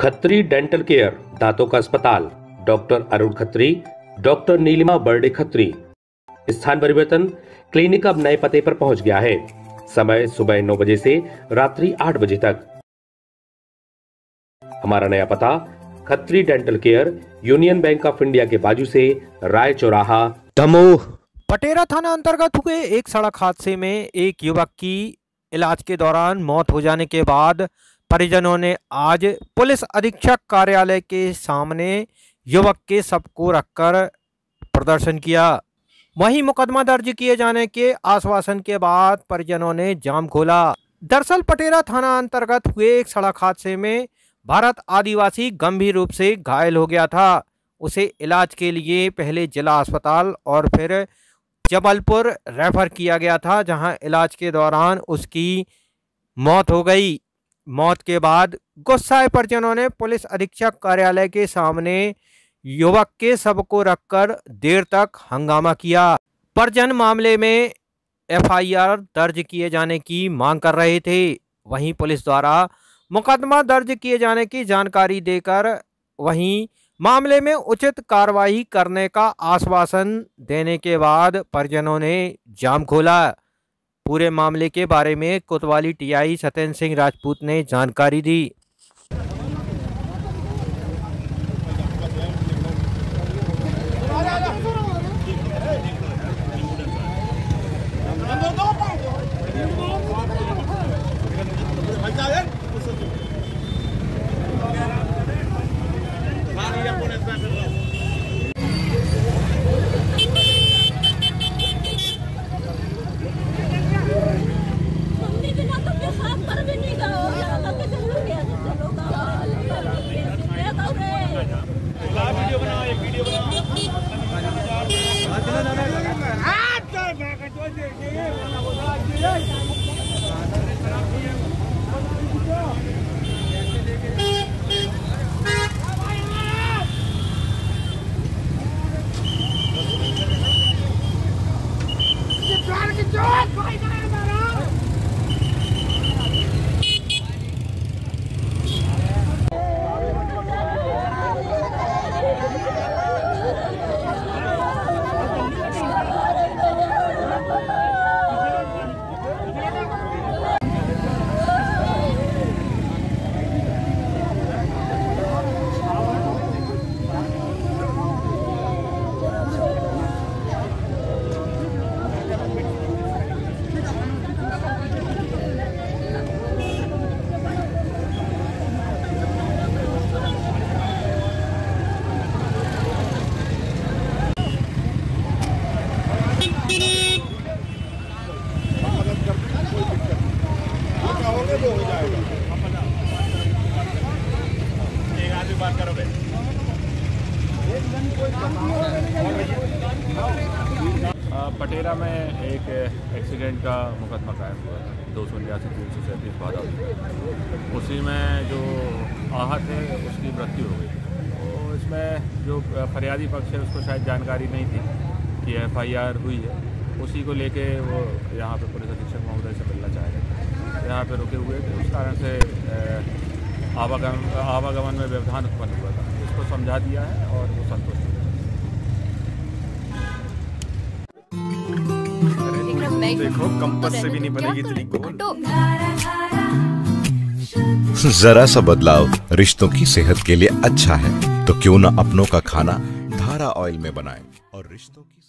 Khatri dental care, दांतों का अस्पताल, डॉक्टर अरुण खत्री, डॉक्टर नीलिमा बर्डे खत्री। स्थान परिवर्तन क्लिनिक अब नए पते पर पहुँच गया है। समय सुबह नौ बजे से रात्रि आठ बजे तक। हमारा नया पता, Khatri dental care, Union Bank of India के बाजू से राय चौराहा। दमोह। पटेरा थाना अंतर्गत हुए एक सड़क हादसे में एक युवक की इलाज के दौरान मौत हो जाने के बाद परिजनों ने आज पुलिस अधीक्षक कार्यालय के सामने युवक के शव को रखकर प्रदर्शन किया। वहीं मुकदमा दर्ज किए जाने के आश्वासन के बाद परिजनों ने जाम खोला। दरअसल पटेरा थाना अंतर्गत हुए एक सड़क हादसे में भारत आदिवासी गंभीर रूप से घायल हो गया था। उसे इलाज के लिए पहले जिला अस्पताल और फिर जबलपुर रेफर किया गया था, जहाँ इलाज के दौरान उसकी मौत हो गई। मौत के बाद गुस्साए परिजनों ने पुलिस अधीक्षक कार्यालय के सामने युवक के शव को रखकर देर तक हंगामा किया। परिजन मामले में एफआईआर दर्ज किए जाने की मांग कर रहे थे। वहीं पुलिस द्वारा मुकदमा दर्ज किए जाने की जानकारी देकर वहीं मामले में उचित कार्रवाई करने का आश्वासन देने के बाद परिजनों ने जाम खोला। पूरे मामले के बारे में कोतवाली टीआई सत्येंद्र सिंह राजपूत ने जानकारी दी। fucking do it! Right now! अ, पटेरा में एक एक्सीडेंट का मुकदमा कायम हुआ है। दो सौ उन्यासी तीन सौ सैंतीस बारह उसी में जो आहत है उसकी मृत्यु हो गई। तो इसमें जो फरियादी पक्ष है उसको शायद जानकारी नहीं थी कि एफआईआर हुई है। उसी को लेके वो यहाँ पे पुलिस अधीक्षक महोदय से मिलना चाह रहे थे यहाँ पे रुके हुए थे। उस कारण से आवागमन आवागमन में व्यवधान उत्पन्न हुआ था। इसको समझा दिया है और वो संतुष्ट हो। गए देखो कंपस से भी नहीं बनेगी इतनी गोल। जरा सा बदलाव रिश्तों की सेहत के लिए अच्छा है। तो क्यों ना अपनों का खाना धारा ऑयल में बनाएँ और रिश्तों की